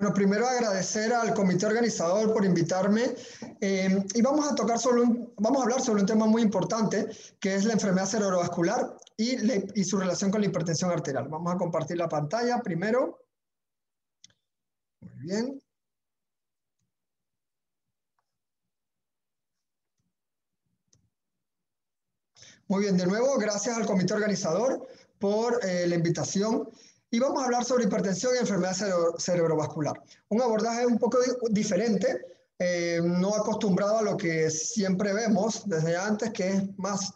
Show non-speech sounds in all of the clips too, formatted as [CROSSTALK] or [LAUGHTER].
Bueno, primero agradecer al comité organizador por invitarme eh, y vamos a tocar sobre un, vamos a hablar sobre un tema muy importante que es la enfermedad cerebrovascular y, su relación con la hipertensión arterial. Vamos a compartir la pantalla primero. Muy bien. Muy bien, de nuevo, gracias al comité organizador por eh, la invitación y vamos a hablar sobre hipertensión y enfermedad cerebrovascular. Un abordaje un poco diferente, eh, no acostumbrado a lo que siempre vemos desde antes, que es más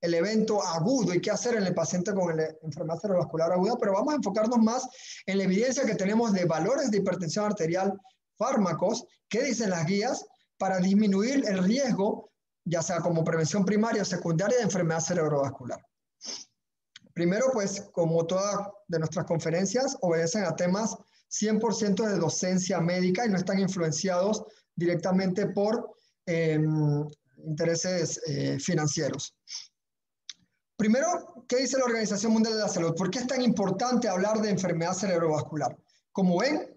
el evento agudo y qué hacer en el paciente con la enfermedad cerebrovascular aguda, pero vamos a enfocarnos más en la evidencia que tenemos de valores de hipertensión arterial, fármacos, qué dicen las guías para disminuir el riesgo, ya sea como prevención primaria o secundaria de enfermedad cerebrovascular. Primero, pues, como todas de nuestras conferencias, obedecen a temas 100% de docencia médica y no están influenciados directamente por em, intereses eh, financieros. Primero, ¿qué dice la Organización Mundial de la Salud? ¿Por qué es tan importante hablar de enfermedad cerebrovascular? Como ven,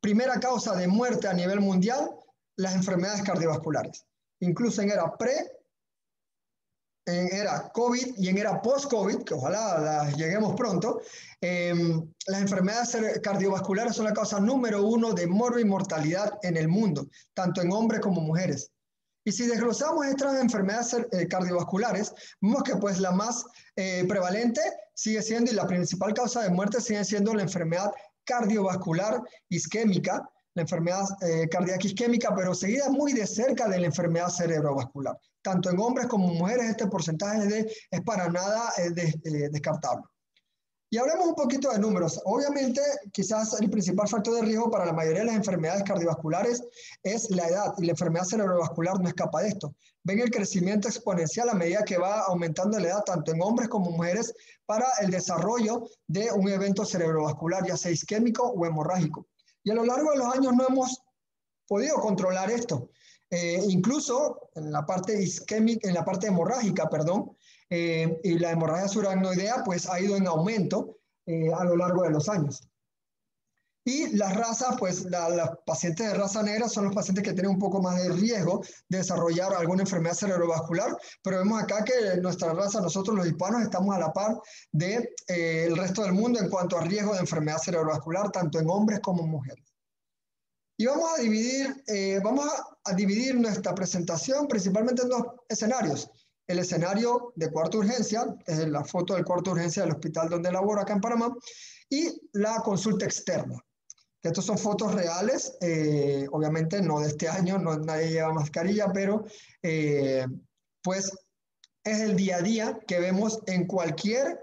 primera causa de muerte a nivel mundial, las enfermedades cardiovasculares. Incluso en era pre en era COVID y en era post-COVID, que ojalá lleguemos pronto, em, las enfermedades cardiovasculares son la causa número uno de y mortalidad en el mundo, tanto en hombres como mujeres. Y si desglosamos estas enfermedades eh, cardiovasculares, vemos que pues la más eh, prevalente sigue siendo y la principal causa de muerte sigue siendo la enfermedad cardiovascular isquémica, enfermedad eh, cardíaca isquémica, pero seguida muy de cerca de la enfermedad cerebrovascular tanto en hombres como en mujeres, este porcentaje es para nada eh, eh, descartable. Y hablemos un poquito de números. Obviamente, quizás el principal factor de riesgo para la mayoría de las enfermedades cardiovasculares es la edad y la enfermedad cerebrovascular no escapa de esto. Ven el crecimiento exponencial a medida que va aumentando la edad, tanto en hombres como mujeres, para el desarrollo de un evento cerebrovascular, ya sea isquémico o hemorrágico. Y a lo largo de los años no hemos podido controlar esto. Eh, incluso en la parte isquémica, en la parte hemorrágica, perdón, eh, y la hemorragia suragnoidea pues ha ido en aumento eh, a lo largo de los años. Y las razas, pues los pacientes de raza negra son los pacientes que tienen un poco más de riesgo de desarrollar alguna enfermedad cerebrovascular, pero vemos acá que nuestra raza, nosotros los hispanos, estamos a la par del de, el resto del mundo en cuanto a riesgo de enfermedad cerebrovascular, tanto en hombres como en mujeres. Y vamos a dividir, eh, vamos a, dividir nuestra presentación principalmente en dos escenarios. El escenario de cuarta urgencia, es la foto del cuarto urgencia del hospital donde laboro acá en Panamá, y la consulta externa. Estos son fotos reales, eh, obviamente no de este [LAUGHS] año, no, nadie lleva mascarilla, pero eh, pues es el día a día que vemos en cualquier,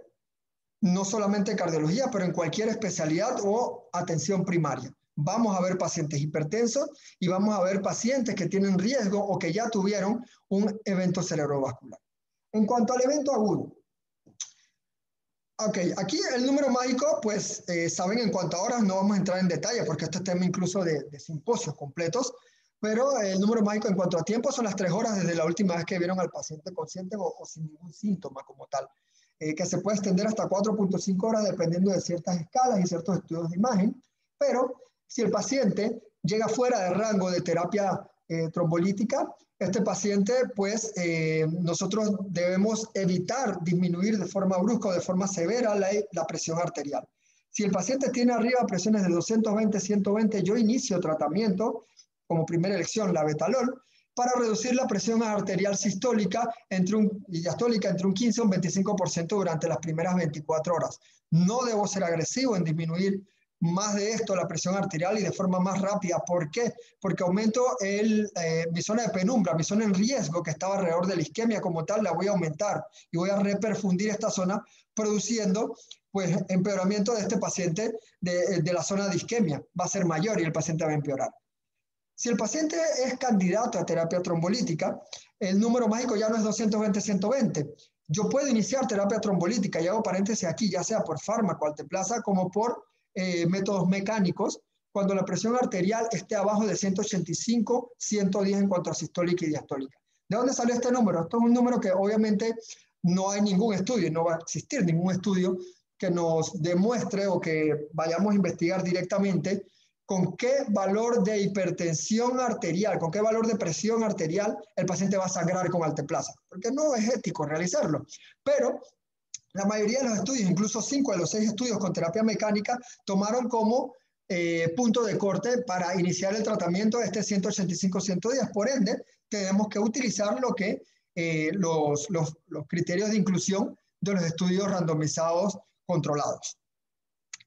no solamente cardiología, pero en cualquier especialidad o atención primaria vamos a ver pacientes hipertensos y vamos a ver pacientes que tienen riesgo o que ya tuvieron un evento cerebrovascular. En cuanto al evento agudo, ok, aquí el número mágico, pues eh, saben en cuanto a horas, no vamos a entrar en detalle porque este es tema incluso de, simposios completos, pero el número mágico en cuanto a tiempo son las tres horas desde la última vez que vieron al paciente consciente o, sin ningún síntoma como tal, eh, que se puede extender hasta 4.5 horas dependiendo de ciertas escalas y ciertos estudios de imagen, pero si el paciente llega fuera del rango de terapia eh, trombolítica, este paciente, pues eh, nosotros debemos evitar disminuir de forma brusca o de forma severa la, presión arterial. Si el paciente tiene arriba presiones de 220, 120, yo inicio tratamiento como primera elección, la betalol, para reducir la presión arterial sistólica entre un, y diastólica entre un 15 y un 25% durante las primeras 24 horas. No debo ser agresivo en disminuir más de esto la presión arterial y de forma más rápida. ¿Por qué? Porque aumento el, eh, mi zona de penumbra, mi zona en riesgo que estaba alrededor de la isquemia como tal, la voy a aumentar y voy a reperfundir esta zona produciendo pues empeoramiento de este paciente de, de la zona de isquemia. Va a ser mayor y el paciente va a empeorar. Si el paciente es candidato a terapia trombolítica, el número mágico ya no es 220-120. Yo puedo iniciar terapia trombolítica, y hago paréntesis aquí, ya sea por fármaco, alteplaza, como por eh, métodos mecánicos cuando la presión arterial esté abajo de 185, 110 en cuanto a sistólica y diastólica. ¿De dónde sale este número? Esto es un número que obviamente no hay ningún estudio, no va a existir ningún estudio que nos demuestre o que vayamos a investigar directamente con qué valor de hipertensión arterial, con qué valor de presión arterial el paciente va a sangrar con alteplasa, porque no es ético realizarlo. Pero la mayoría de los estudios, incluso cinco de los seis estudios con terapia mecánica, tomaron como eh, punto de corte para iniciar el tratamiento de este 185 días. Por ende, tenemos que utilizar lo que eh, los, los, los criterios de inclusión de los estudios randomizados controlados.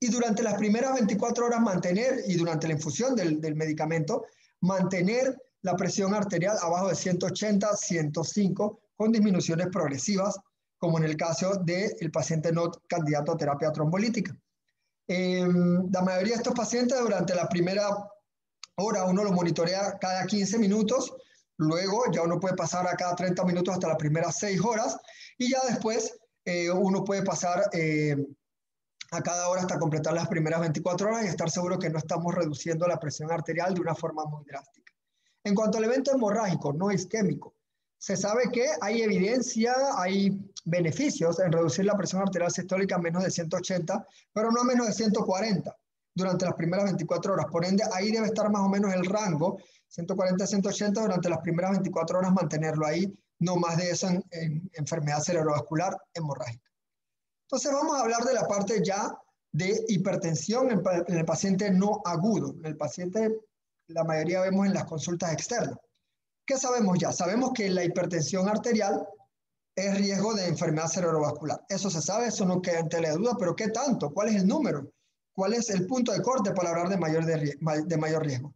Y durante las primeras 24 horas mantener, y durante la infusión del, del medicamento, mantener la presión arterial abajo de 180, 105, con disminuciones progresivas, como en el caso del paciente no candidato a terapia trombolítica. Eh, la mayoría de estos pacientes durante la primera hora uno lo monitorea cada 15 minutos, luego ya uno puede pasar a cada 30 minutos hasta las primeras 6 horas y ya después eh, uno puede pasar eh, a cada hora hasta completar las primeras 24 horas y estar seguro que no estamos reduciendo la presión arterial de una forma muy drástica. En cuanto al evento hemorrágico no isquémico, se sabe que hay evidencia, hay beneficios en reducir la presión arterial sistólica a menos de 180, pero no a menos de 140 durante las primeras 24 horas. Por ende, ahí debe estar más o menos el rango, 140-180 durante las primeras 24 horas, mantenerlo ahí, no más de en, enfermedad cerebrovascular hemorrágica. Entonces vamos a hablar de la parte ya de hipertensión en, en el paciente no agudo, en el paciente la mayoría vemos en las consultas externas. ¿Qué sabemos ya? Sabemos que la hipertensión arterial es riesgo de enfermedad cerebrovascular. Eso se sabe, eso no queda en tela de duda, pero ¿qué tanto? ¿Cuál es el número? ¿Cuál es el punto de corte para hablar de mayor, de, de mayor riesgo?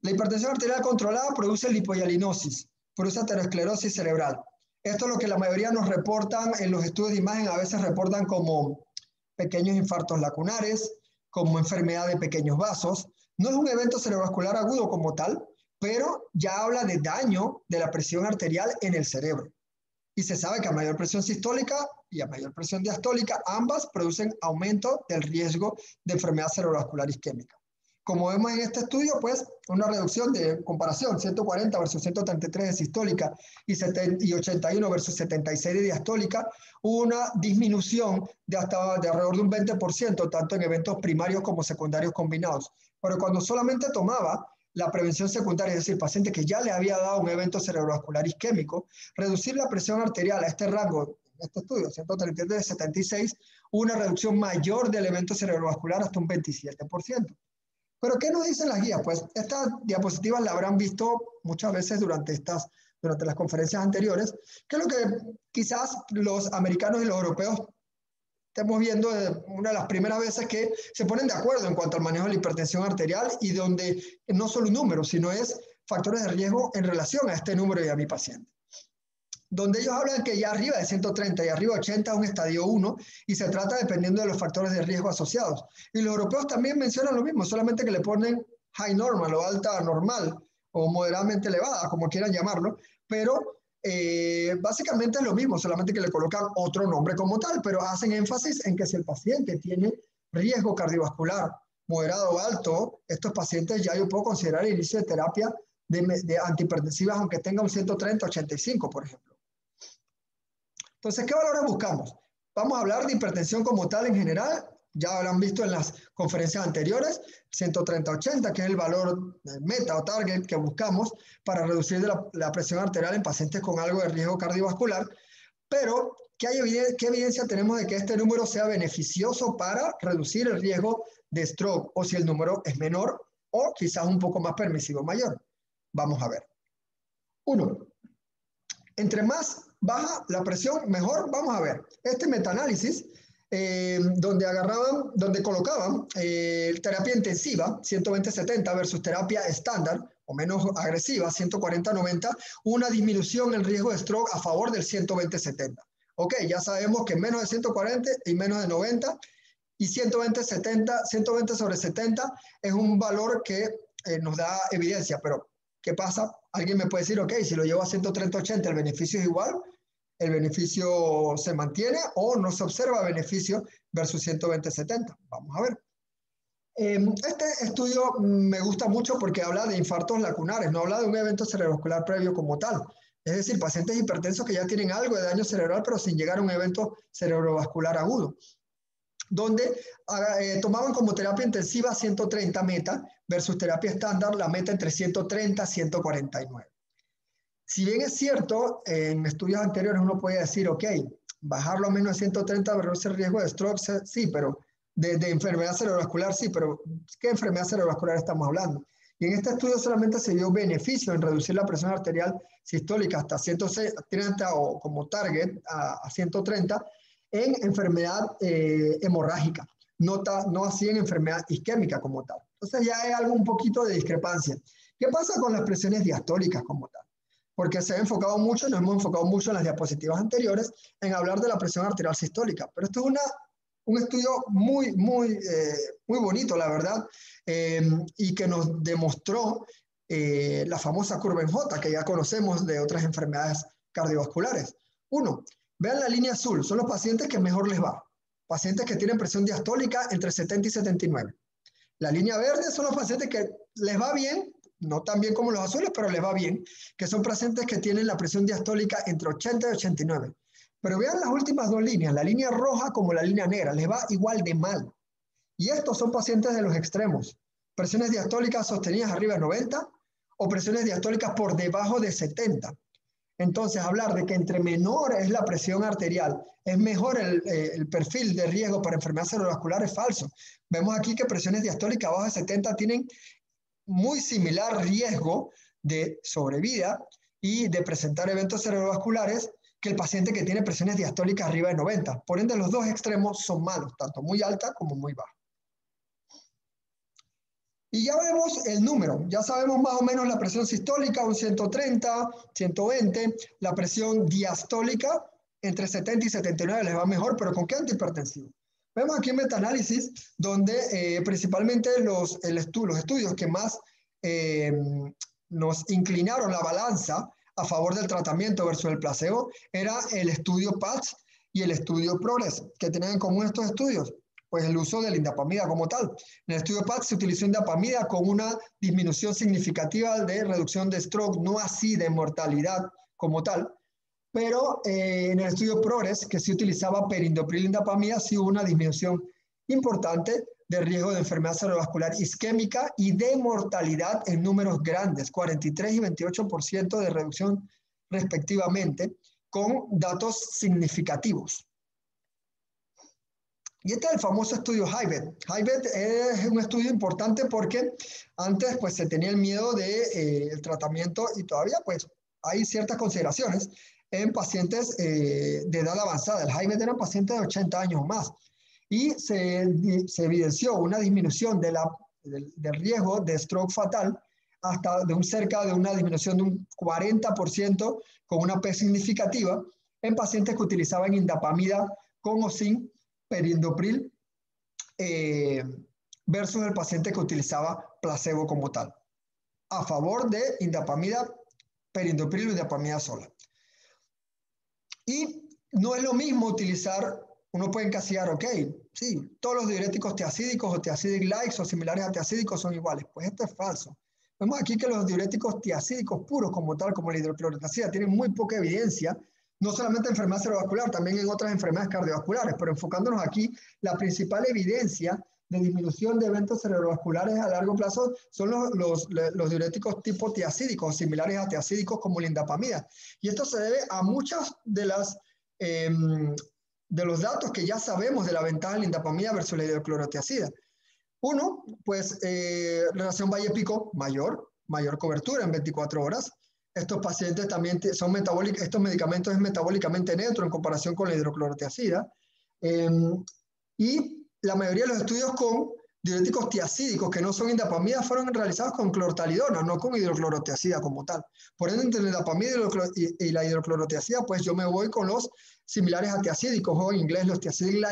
La hipertensión arterial controlada produce lipohialinosis, produce aterosclerosis cerebral. Esto es lo que la mayoría nos reportan en los estudios de imagen, a veces reportan como pequeños infartos lacunares, como enfermedad de pequeños vasos. No es un evento cerebrovascular agudo como tal, pero ya habla de daño de la presión arterial en el cerebro. Y se sabe que a mayor presión sistólica y a mayor presión diastólica, ambas producen aumento del riesgo de enfermedad cerebrovascular isquémica. Como vemos en este estudio, pues una reducción de comparación, 140 versus 133 de sistólica y, 81 versus 76 de diastólica, una disminución de hasta de alrededor de un 20%, tanto en eventos primarios como secundarios combinados. Pero cuando solamente tomaba la prevención secundaria, es decir, paciente que ya le había dado un evento cerebrovascular isquémico, reducir la presión arterial a este rango, en este estudio, 133 de 76, una reducción mayor del evento cerebrovascular hasta un 27%. Pero ¿qué nos dicen las guías? Pues estas diapositivas la habrán visto muchas veces durante, estas, durante las conferencias anteriores, que es lo que quizás los americanos y los europeos estamos viendo una de las primeras veces que se ponen de acuerdo en cuanto al manejo de la hipertensión arterial y donde no solo un número, sino es factores de riesgo en relación a este número y a mi paciente. Donde ellos hablan que ya arriba de 130 y arriba de 80 es un estadio 1 y se trata dependiendo de los factores de riesgo asociados. Y los europeos también mencionan lo mismo, solamente que le ponen high normal o alta normal o moderadamente elevada, como quieran llamarlo, pero eh, básicamente es lo mismo, solamente que le colocan otro nombre como tal, pero hacen énfasis en que si el paciente tiene riesgo cardiovascular moderado o alto, estos pacientes ya yo puedo considerar el inicio de terapia de, de antihipertensivas aunque tenga un 130-85, por ejemplo. Entonces, ¿qué valores buscamos? Vamos a hablar de hipertensión como tal en general ya han visto en las conferencias anteriores, 130-80, que es el valor meta o target que buscamos para reducir la, presión arterial en pacientes con algo de riesgo cardiovascular, pero ¿qué, hay ¿qué evidencia tenemos de que este número sea beneficioso para reducir el riesgo de stroke o si el número es menor o quizás un poco más permisivo mayor? Vamos a ver. Uno, entre más baja la presión, mejor. Vamos a ver. Este metaanálisis eh, donde agarraban, donde colocaban eh, terapia intensiva, 120-70 versus terapia estándar o menos agresiva, 140-90, una disminución en riesgo de stroke a favor del 120-70. Ok, ya sabemos que menos de 140 y menos de 90 y 120-70, 120 sobre 70 es un valor que eh, nos da evidencia, pero ¿qué pasa? Alguien me puede decir, ok, si lo llevo a 130-80, ¿el beneficio es igual? El beneficio se mantiene o no se observa beneficio versus 120-70. Vamos a ver. Em, este estudio me gusta mucho porque habla de infartos lacunares, no habla de un evento cerebrovascular previo como tal. Es decir, pacientes hipertensos que ya tienen algo de daño cerebral pero sin llegar a un evento cerebrovascular agudo. donde eh, tomaban como terapia intensiva 130 meta versus terapia estándar, la meta entre 130 y 149. Si bien es cierto, en estudios anteriores uno puede decir, ok, bajarlo a menos de 130 reduce el riesgo de stroke, sí, pero de, de, enfermedad cerebrovascular, sí, pero ¿qué enfermedad cerebrovascular estamos hablando? Y en este estudio solamente se dio beneficio en reducir la presión arterial sistólica hasta 130 o como target a, a 130 en enfermedad eh, hemorrágica, no, no así en enfermedad isquémica como tal. Entonces ya hay algo un poquito de discrepancia. ¿Qué pasa con las presiones diastólicas como tal? Porque se ha enfocado mucho, nos hemos enfocado mucho en las diapositivas anteriores en hablar de la presión arterial sistólica, pero esto es una, un estudio muy, muy, eh, muy bonito, la verdad, eh, y que nos demostró la famosa curva en J, que ya conocemos de otras enfermedades cardiovasculares. Uno, Vean la línea azul, son los pacientes que mejor les va. Pacientes que tienen presión diastólica entre 70 y 79. La línea verde son los pacientes que les va bien, no tan bien como los azules, pero les va bien, que son pacientes que tienen la presión diastólica entre 80 y 89. Pero vean las últimas dos líneas, la línea roja como la línea negra, les va igual de mal. Y estos son pacientes de los extremos, presiones diastólicas sostenidas arriba de 90 o presiones diastólicas por debajo de 70. Entonces, hablar de que entre menor es la presión arterial, es mejor eh, el, perfil de riesgo para enfermedad cerebrovascular es falso. Vemos aquí que presiones diastólicas abajo de 70 tienen muy similar riesgo de sobrevida y de presentar eventos cerebrovasculares que el paciente que tiene presiones diastólicas arriba de 90. Por ende, los dos extremos son malos, tanto muy alta como muy baja. Y ya vemos el número, ya sabemos más o menos la presión sistólica, un 130, 120, la presión diastólica entre 70 y 79 les va mejor, pero ¿con qué antihipertensivo? Vemos aquí un metaanálisis donde eh, principalmente los, el los estudios que más eh, nos inclinaron la balanza a favor del tratamiento versus el placebo era el estudio PATS y el estudio PROGRESS, que tenían en común estos estudios pues el uso de la indapamida como tal. En el estudio PAT se utilizó indapamida con una disminución significativa de reducción de stroke, no así de mortalidad como tal, pero eh, en el estudio PROGRESS, que se utilizaba perindopril indapamida, sí hubo una disminución importante de riesgo de enfermedad cerebrovascular isquémica y de mortalidad en números grandes, 43 y 28% de reducción respectivamente, con datos significativos. Y este es el famoso estudio HIVET. HIVET es un estudio importante porque antes pues se tenía el miedo del de, eh, tratamiento y todavía pues hay ciertas consideraciones en pacientes eh, de edad avanzada. El HIVET eran pacientes de 80 años o más. Y se, se evidenció una disminución de la, del, del riesgo de stroke fatal hasta de un cerca de una disminución de un 40% con una P significativa en pacientes que utilizaban indapamida con o sin perindopril eh, versus el paciente que utilizaba placebo como tal. A favor de indapamida, perindopril o indapamida sola. Y no es lo mismo utilizar, uno puede encasillar, ok, sí, todos los diuréticos tiacídicos o likes o similares a tiacídicos son iguales. Pues esto es falso. Vemos aquí que los diuréticos tiacídicos puros como tal, como la hidroclorotacida, tienen muy poca evidencia no solamente en enfermedad cerebrovascular, también en otras enfermedades cardiovasculares, pero enfocándonos aquí, la principal evidencia de disminución de eventos cerebrovasculares a largo plazo son los, los, diuréticos tipo tiacídicos, similares a tiacídicos como la indapamida. Y esto se debe a muchas de las... Em, de los datos que ya sabemos de la ventaja de la indapamida versus la hidroclorotiacida. Uno, pues eh, relación valle-pico mayor, mayor cobertura en 24 horas. Estos pacientes también son metabólicos, estos medicamentos es metabólicamente neutro en comparación con la hidroclorotiazida. Em, y la mayoría de los estudios con diuréticos tiacídicos que no son indapamida fueron realizados con clortalidona, no con hidroclorotiazida como tal. Por ende, entre la indapamida y, la hidroclorotiazida, pues yo me voy con los similares a tiacídicos o en inglés los tiacidic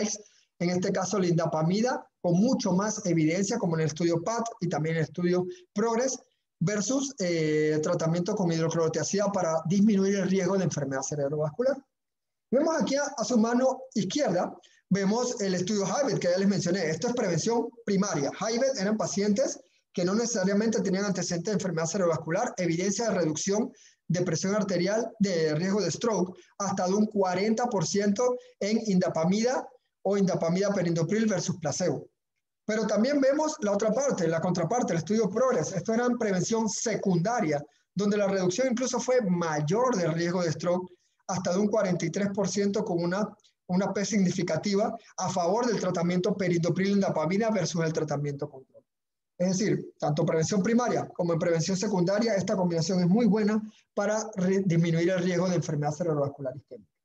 en este caso la indapamida con mucho más evidencia como en el estudio PAT y también en el estudio PROGRESS versus eh, tratamiento con hidroclorotiazida para disminuir el riesgo de enfermedad cerebrovascular. Vemos aquí a, su mano izquierda, vemos el estudio HIVET que ya les mencioné. Esto es prevención primaria. HIVET eran pacientes que no necesariamente tenían antecedentes de enfermedad cerebrovascular, evidencia de reducción de presión arterial, de riesgo de stroke, hasta de un 40% en indapamida o indapamida perindopril versus placebo. Pero también vemos la otra parte, la contraparte, el estudio PROGRESS. Esto era en prevención secundaria, donde la reducción incluso fue mayor del riesgo de stroke, hasta de un 43% con una, una P significativa a favor del tratamiento perindopril indapamida versus el tratamiento control. Es decir, tanto prevención primaria como en prevención secundaria, esta combinación es muy buena para disminuir el riesgo de enfermedad cerebrovascular isquémica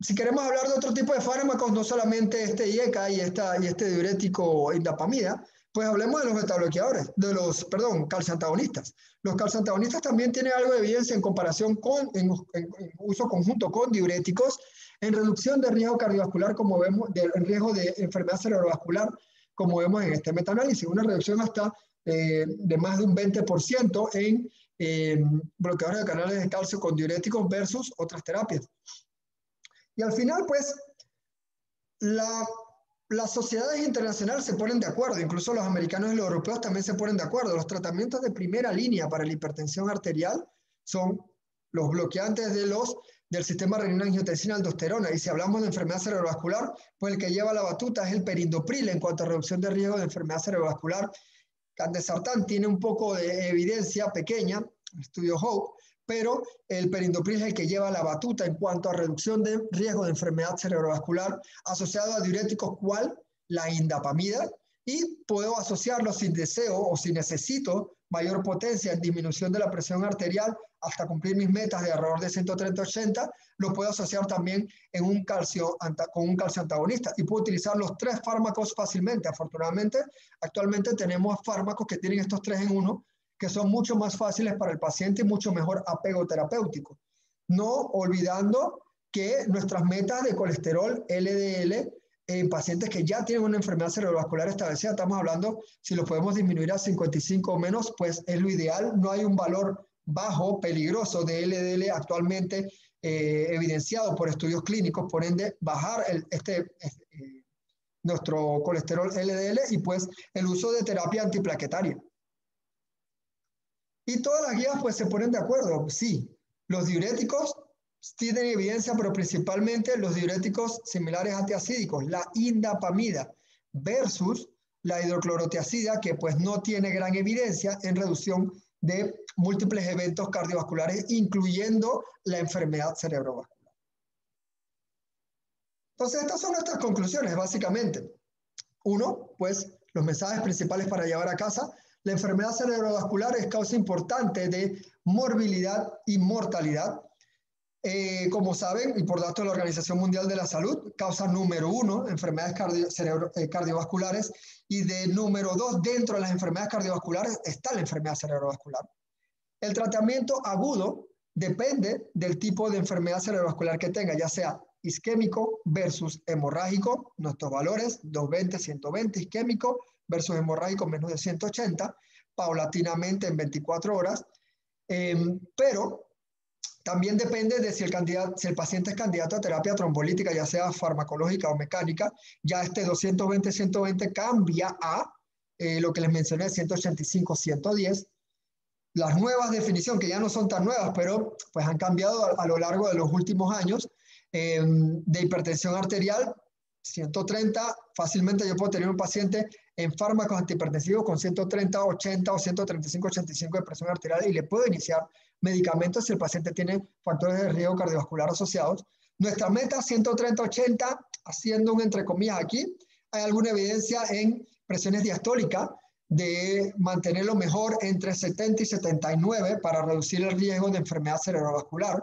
si queremos hablar de otro tipo de fármacos, no solamente este IECA y, esta, y este diurético indapamida, pues hablemos de los metabloqueadores, de los, perdón, calciantagonistas. Los calciantagonistas también tienen algo de evidencia en comparación con, en, uso conjunto con diuréticos, en reducción de riesgo cardiovascular, como vemos, de, en riesgo de enfermedad cerebrovascular, como vemos en este metanálisis, una reducción hasta eh, de más de un 20% en eh, bloqueadores de canales de calcio con diuréticos versus otras terapias. Y al final, pues, la, las sociedades internacionales se ponen de acuerdo, incluso los americanos y los europeos también se ponen de acuerdo. Los tratamientos de primera línea para la hipertensión arterial son los bloqueantes de los, del sistema renina-angiotensina-aldosterona. Y si hablamos de enfermedad cerebrovascular, pues el que lleva la batuta es el perindopril en cuanto a reducción de riesgo de enfermedad cerebrovascular. Candesartán tiene un poco de evidencia pequeña, estudio Hope, pero el perindopril es el que lleva la batuta en cuanto a reducción de riesgo de enfermedad cerebrovascular asociado a diuréticos cual la indapamida y puedo asociarlo sin deseo o si necesito mayor potencia en disminución de la presión arterial hasta cumplir mis metas de alrededor de 130-80, lo puedo asociar también en un calcio, con un calcio antagonista y puedo utilizar los tres fármacos fácilmente. Afortunadamente, actualmente tenemos fármacos que tienen estos tres en uno que son mucho más fáciles para el paciente y mucho mejor apego terapéutico. No olvidando que nuestras metas de colesterol LDL en pacientes que ya tienen una enfermedad cerebrovascular establecida, estamos hablando, si lo podemos disminuir a 55 o menos, pues es lo ideal. No hay un valor bajo, peligroso de LDL actualmente eh, evidenciado por estudios clínicos, por ende, bajar el, este, eh, nuestro colesterol LDL y pues el uso de terapia antiplaquetaria. Y todas las guías pues se ponen de acuerdo. Sí, los diuréticos tienen evidencia, pero principalmente los diuréticos similares antiacídicos, la indapamida versus la hidroclorotiacida, que pues no tiene gran evidencia en reducción de múltiples eventos cardiovasculares, incluyendo la enfermedad cerebrovascular. Entonces, estas son nuestras conclusiones, básicamente. Uno, pues los mensajes principales para llevar a casa la enfermedad cerebrovascular es causa importante de morbilidad y mortalidad. Eh, como saben, y por datos de la Organización Mundial de la Salud, causa número uno, enfermedades eh, cardiovasculares, y de número dos, dentro de las enfermedades cardiovasculares está la enfermedad cerebrovascular. El tratamiento agudo depende del tipo de enfermedad cerebrovascular que tenga, ya sea isquémico versus hemorrágico, nuestros valores 220, 120 isquémico, versus hemorrágico menos de 180, paulatinamente en 24 horas, em, pero también depende de si el, candidato, si el paciente es candidato a terapia trombolítica, ya sea farmacológica o mecánica, ya este 220-120 cambia a eh, lo que les mencioné, 185-110. Las nuevas definiciones, que ya no son tan nuevas, pero pues han cambiado a, lo largo de los últimos años, em, de hipertensión arterial, 130, fácilmente yo puedo tener un paciente en fármacos antihipertensivos con 130, 80 o 135, 85 de presión arterial y le puedo iniciar medicamentos si el paciente tiene factores de riesgo cardiovascular asociados. Nuestra meta 130, 80, haciendo un entre comillas aquí, hay alguna evidencia en presiones diastólicas de mantenerlo mejor entre 70 y 79 para reducir el riesgo de enfermedad cerebrovascular.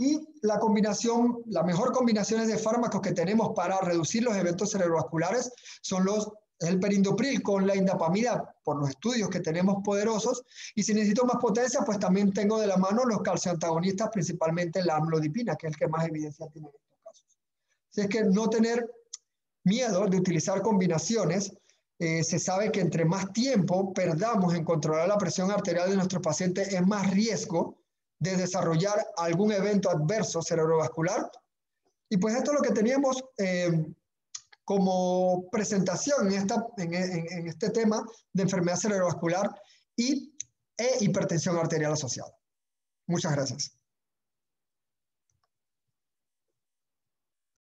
Y la combinación, las mejor combinaciones de fármacos que tenemos para reducir los eventos cerebrovasculares son los el perindopril con la indapamida por los estudios que tenemos poderosos. Y si necesito más potencia, pues también tengo de la mano los calcioantagonistas, principalmente la amlodipina, que es el que más evidencia tiene en estos casos. Así es que no tener miedo de utilizar combinaciones. Eh, se sabe que entre más tiempo perdamos en controlar la presión arterial de nuestros pacientes, es más riesgo de desarrollar algún evento adverso cerebrovascular. Y pues esto es lo que teníamos eh, como presentación en, esta, en, este tema de enfermedad cerebrovascular y, e hipertensión arterial asociada. Muchas gracias.